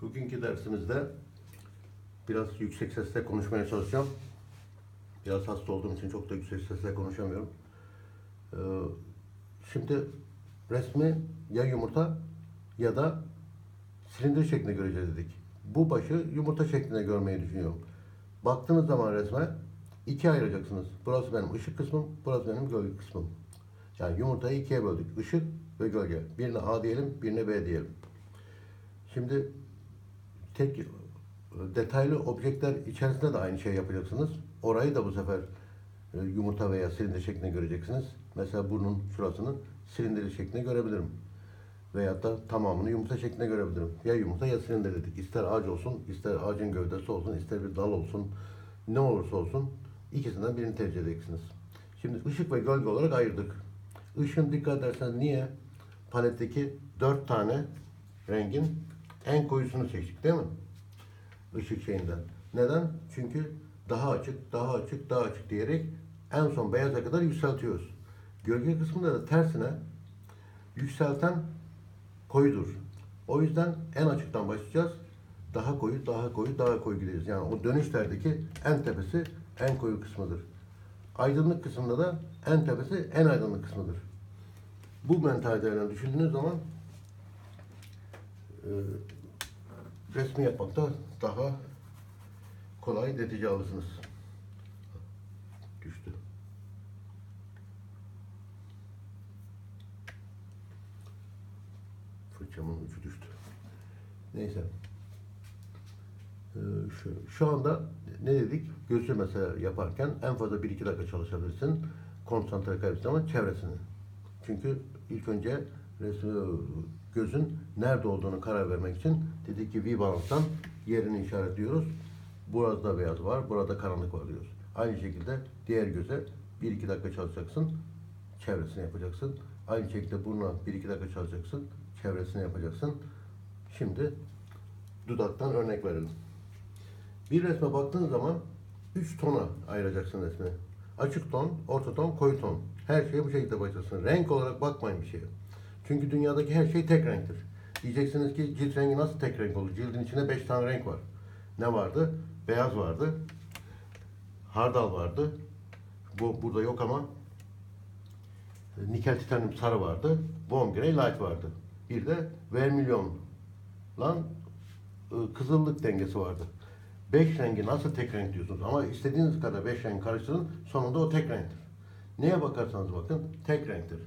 Bugünkü dersimizde biraz yüksek sesle konuşmaya çalışacağım. Biraz hasta olduğum için çok da yüksek sesle konuşamıyorum. Ee, şimdi resmi ya yumurta ya da silindir şeklinde göreceğiz dedik. Bu başı yumurta şeklinde görmeyi düşünüyorum. Baktığınız zaman resme ikiye ayıracaksınız. Burası benim ışık kısmım, burası benim gölge kısmım. Yani yumurtayı ikiye böldük. Işık ve gölge. Birine A diyelim, birine B diyelim. Şimdi tek detaylı objeler içerisinde de aynı şey yapacaksınız. Orayı da bu sefer e, yumurta veya silindir şeklinde göreceksiniz. Mesela burnun şurasını silindir şeklinde görebilirim. Veyahut da tamamını yumurta şeklinde görebilirim. Ya yumurta ya silindir dedik. İster ağaç olsun, ister ağacın gövdesi olsun, ister bir dal olsun. Ne olursa olsun ikisinden birini tercih edeceksiniz. Şimdi ışık ve gölge olarak ayırdık. Işığın dikkat ederseniz niye paletteki dört tane rengin en koyusunu seçtik değil mi? Işık şeyinden. Neden? Çünkü daha açık, daha açık, daha açık diyerek en son beyaza kadar yükseltiyoruz. Gölge kısmında da tersine yükselten koyudur. O yüzden en açıktan başlayacağız. Daha koyu, daha koyu, daha koyu gideceğiz. Yani o dönüşlerdeki en tepesi en koyu kısmıdır. Aydınlık kısmında da en tepesi en aydınlık kısmıdır. Bu mentaliteyle düşündüğünüz zaman e, resmi yapmakta daha kolay netice alırsınız. Düştü. Fırçamın ucu düştü. Neyse. Ee, şu, şu anda ne dedik? Gözü mesela yaparken en fazla 1-2 dakika çalışabilirsin. Konsantre kaybetsin ama çevresini. Çünkü ilk önce resmi, gözün nerede olduğunu karar vermek için dedik ki V-Balance'dan yerini işaretliyoruz. Burada beyaz var, burada karanlık var diyoruz. Aynı şekilde diğer göze 1-2 dakika çalışacaksın, çevresini yapacaksın. Aynı şekilde burnuna 1-2 dakika çalışacaksın, çevresini yapacaksın. Şimdi dudaktan örnek verelim. Bir resme baktığın zaman 3 tona ayıracaksın resmi. Açık ton, orta ton, koyu ton. Her şeye bu şekilde bakacaksın. Renk olarak bakmayın bir şeye. Çünkü dünyadaki her şey tek renktir. Diyeceksiniz ki cilt rengi nasıl tek renk olur? Cildin içinde 5 tane renk var. Ne vardı? Beyaz vardı. Hardal vardı. Bu burada yok ama nikel titanyum sarı vardı. Bone grey light vardı. Bir de vermilyon lan ı, kızıllık dengesi vardı. Beş rengi nasıl tek renk diyorsunuz ama istediğiniz kadar beş renk karıştırın sonunda o tek renktir. Neye bakarsanız bakın tek renktir.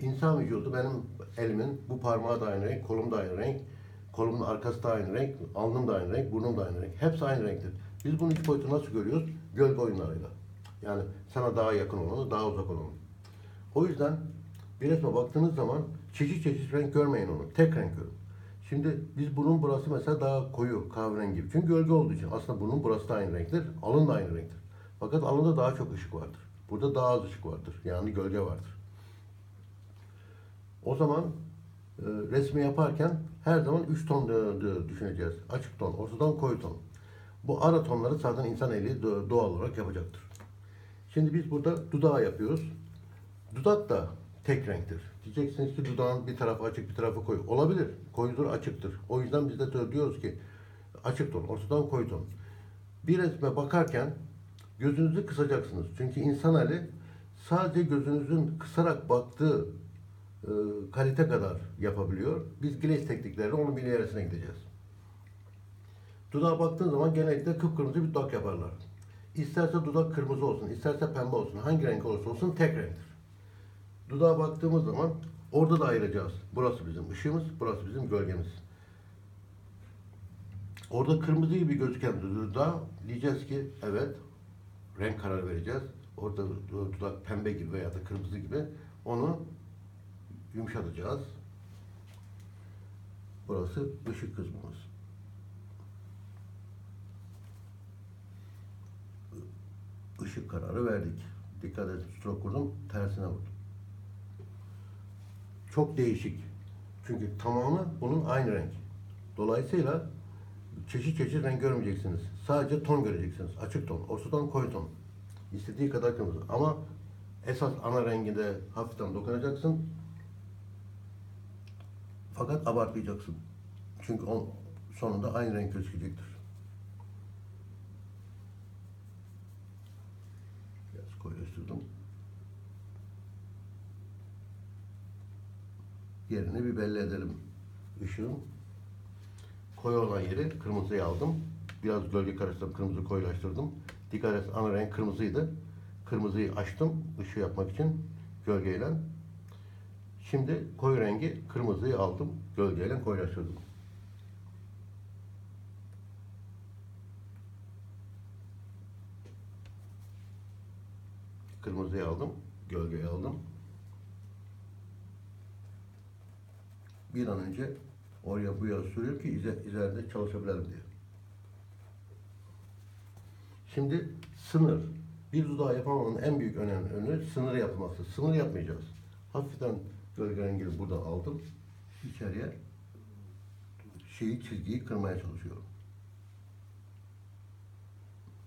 İnsan vücudu benim elimin bu parmağı da aynı renk, kolum da aynı renk, kolumun arkası da aynı renk, alnım da aynı renk, burnum da aynı renk. Hepsi aynı renktir. Biz bunu üç boyutu nasıl görüyoruz? Gölge oyunlarıyla. Yani sana daha yakın olanı, daha uzak olanı. O yüzden bir resme baktığınız zaman çeşit çeşit renk görmeyin onu. Tek renk görün. Şimdi biz bunun burası mesela daha koyu kahverengi gibi. Çünkü gölge olduğu için aslında bunun burası da aynı renktir. Alın da aynı renktir. Fakat alında daha çok ışık vardır. Burada daha az ışık vardır. Yani gölge vardır. O zaman e, resmi yaparken her zaman 3 ton düşüneceğiz. Açık ton, orta ton, koyu ton. Bu ara tonları zaten insan eli do- doğal olarak yapacaktır. Şimdi biz burada dudağı yapıyoruz. Dudak da tek renktir. Diyeceksiniz ki dudağın bir tarafı açık bir tarafı koyu. Olabilir. Koyudur açıktır. O yüzden biz de diyoruz ki açık ton, ortadan koyu ton. Bir resme bakarken gözünüzü kısacaksınız. Çünkü insan eli sadece gözünüzün kısarak baktığı kalite kadar yapabiliyor. Biz Glaze tekniklerle onun ilerisine gideceğiz. Dudağa baktığın zaman genellikle kıpkırmızı bir dudak yaparlar. İsterse dudak kırmızı olsun, isterse pembe olsun, hangi renk olursa olsun tek renktir. Dudağa baktığımız zaman orada da ayıracağız. Burası bizim ışığımız, burası bizim gölgemiz. Orada kırmızı gibi gözüken dudağa diyeceğiz ki evet renk kararı vereceğiz. Orada dudak pembe gibi veya da kırmızı gibi onu yumuşatacağız. Burası ışık kısmımız. Işık kararı verdik. Dikkat et, stroke vurdum, tersine vurdum. Çok değişik. Çünkü tamamı bunun aynı renk. Dolayısıyla çeşit çeşit renk görmeyeceksiniz. Sadece ton göreceksiniz. Açık ton, ortadan koyu ton. İstediği kadar kırmızı. Ama esas ana renginde hafiften dokunacaksın. Fakat abartmayacaksın. Çünkü on, sonunda aynı renk gözükecektir. Biraz koyulaştırdım. Yerini bir belli edelim ışığın. Koyu olan yeri kırmızıya aldım. Biraz gölge karıştırdım, kırmızı koyulaştırdım. Dikkat et ana renk kırmızıydı. Kırmızıyı açtım ışığı yapmak için gölgeyle. Şimdi koyu rengi kırmızıyı aldım, gölgeyle koyulaştırdım. Kırmızıyı aldım, gölgeyi aldım. Bir an önce oraya buraya sürüyor ki ileride çalışabilelim diye. Şimdi sınır. Bir dudağı yapamamanın en büyük önemli önü sınır yapması. Sınır yapmayacağız. Hafiften gölge rengini burada aldım. İçeriye şeyi çizgiyi kırmaya çalışıyorum.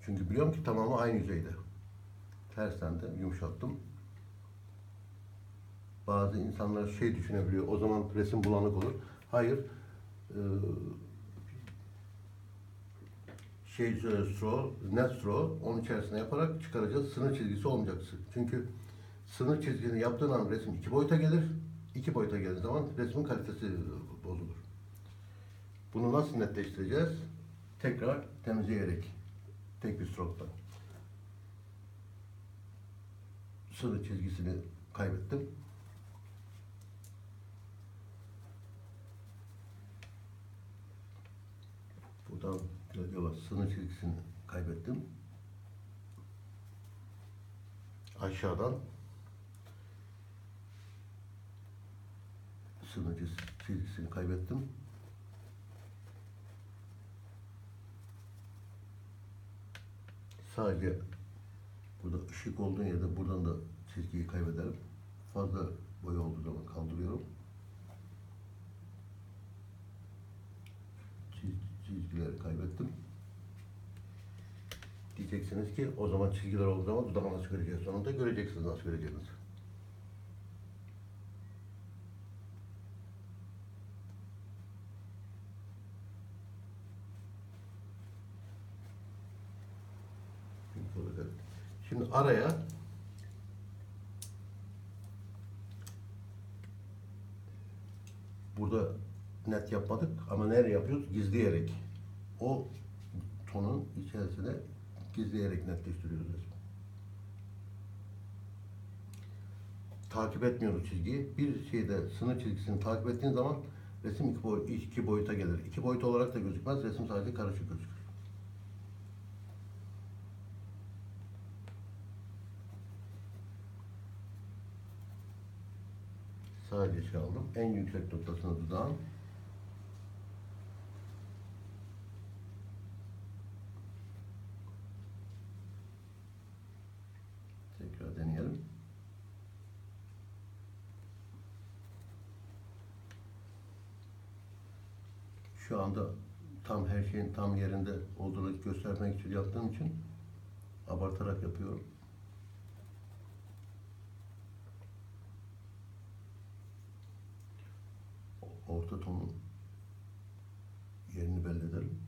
Çünkü biliyorum ki tamamı aynı yüzeyde. Tersten de yumuşattım. Bazı insanlar şey düşünebiliyor. O zaman resim bulanık olur. Hayır. Ee, şey straw, net straw onun içerisine yaparak çıkaracağız. Sınır çizgisi olmayacak. Çünkü sınır çizgini yaptığın an resim iki boyuta gelir. İki boyuta geldiği zaman resmin kalitesi bozulur. Bunu nasıl netleştireceğiz? Tekrar temizleyerek. Tek bir stroke'la. Sınır çizgisini kaybettim. Buradan var. Sınır çizgisini kaybettim. Aşağıdan çiz- çizgisini kaybettim. Sadece burada ışık olduğu yerde buradan da çizgiyi kaybederim. Fazla boya olduğu zaman kaldırıyorum. Çiz- çizgileri kaybettim. Diyeceksiniz ki o zaman çizgiler olduğu zaman dudağı nasıl göreceğiz? Sonunda göreceksiniz nasıl göreceğinizi. Şimdi araya burada net yapmadık ama nereye yapıyoruz? Gizleyerek. O tonun içerisine gizleyerek netleştiriyoruz resmi. Takip etmiyoruz çizgiyi. Bir şeyde sınır çizgisini takip ettiğin zaman resim iki, boy, iki boyuta gelir. İki boyut olarak da gözükmez. Resim sadece karışık gözükür. Sadece şey aldım. En yüksek noktasını dudağın. Tekrar deneyelim. Şu anda tam her şeyin tam yerinde olduğunu göstermek için yaptığım için abartarak yapıyorum. Orta tonun yerini belli edelim.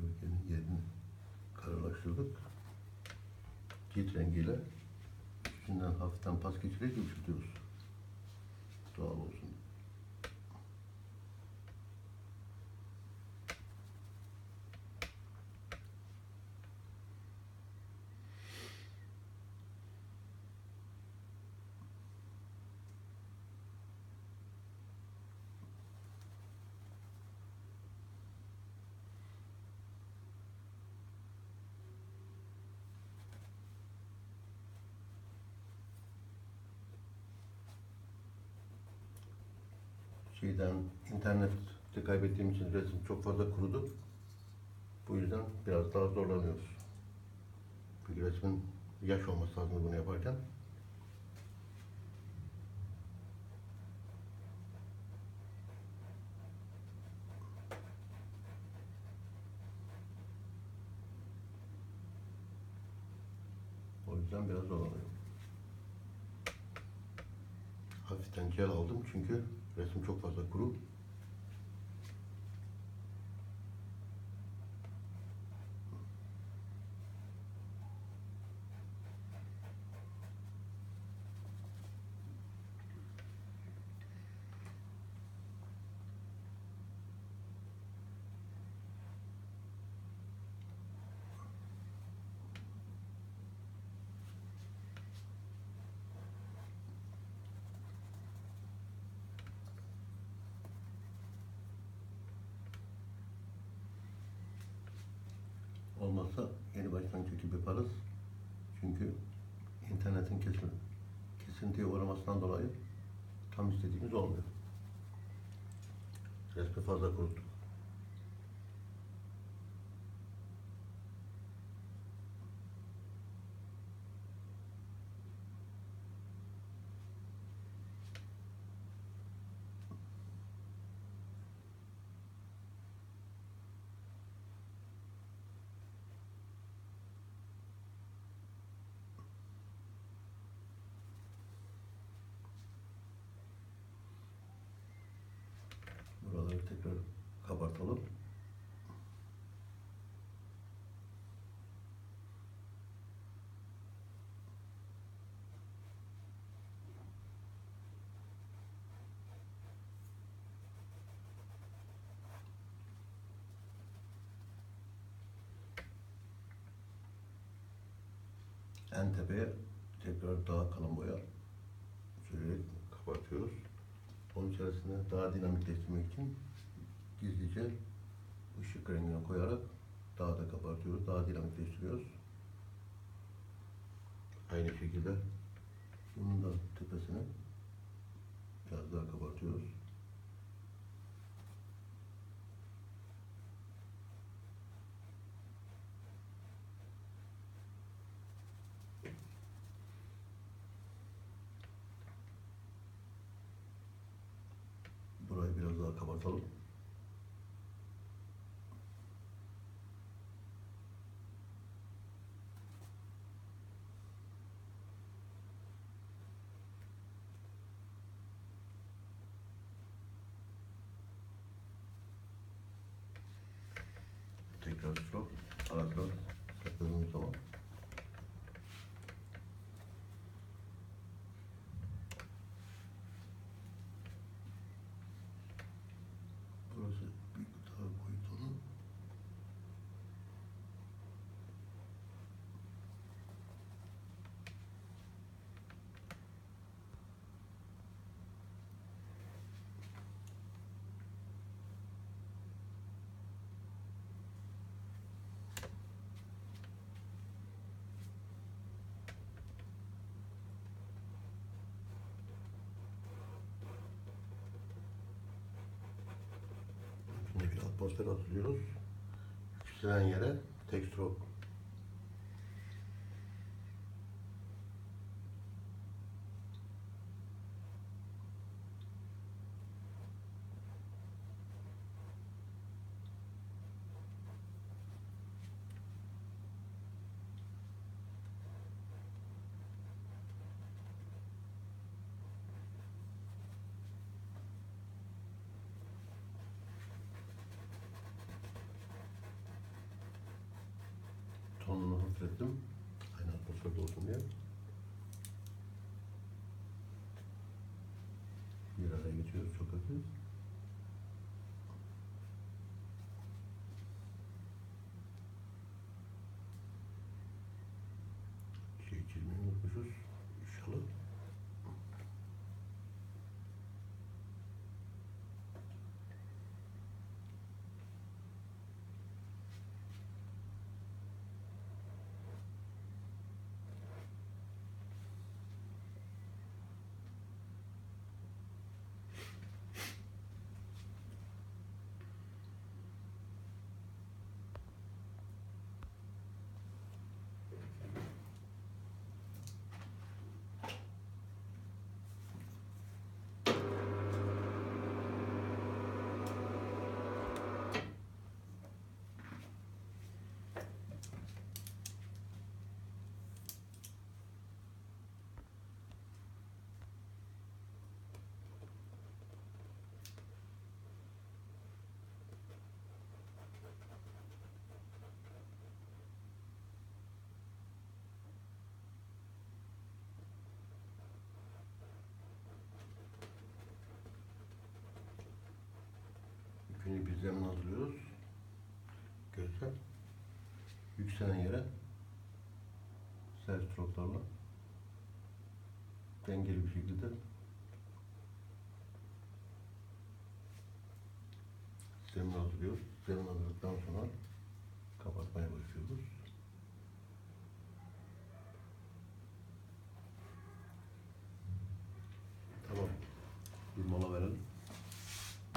Gölgenin yerini kararlaştırdık. Cilt rengiyle üstünden hafiften pas geçirerek yumuşatıyoruz. Doğal olsun. Şeyden internette kaybettiğim için resim çok fazla kurudu. Bu yüzden biraz daha zorlanıyoruz. Çünkü resmin yaş olması lazım bunu yaparken. O yüzden biraz zorlanıyorum. Hafiften gel aldım çünkü resim çok fazla kuru. Olmazsa yeni baştan çekip yaparız. Çünkü internetin kesin, kesintiye uğramasından dolayı tam istediğimiz olmuyor. Resmi fazla kuruttuk. Tekrar kapatalım. En tepeye tekrar daha kalın boya sürerek kapatıyoruz. Onun içerisine daha dinamikleştirmek için gizlice ışık rengine koyarak daha da kapatıyoruz, daha dinamikleştiriyoruz. Aynı şekilde bunun da tepesine biraz daha kapatıyoruz. Burayı biraz daha kapatalım. Flor, a las dos. Şimdi bir atmosfer atıyoruz. Yükselen yere tek stroke. Tonunu hafiflettim. Aynı atmosferde olsun diye. Bir araya geçiyoruz çok hafif. Şey çizmeyi unutmuşuz. İnşallah. Günü bizden alıyoruz. Gözden yükselen yere servis trotlarla dengeli bir şekilde zemin hazırlıyoruz. Zemin hazırladıktan sonra kapatmaya başlıyoruz. Tamam. Bir mola ver.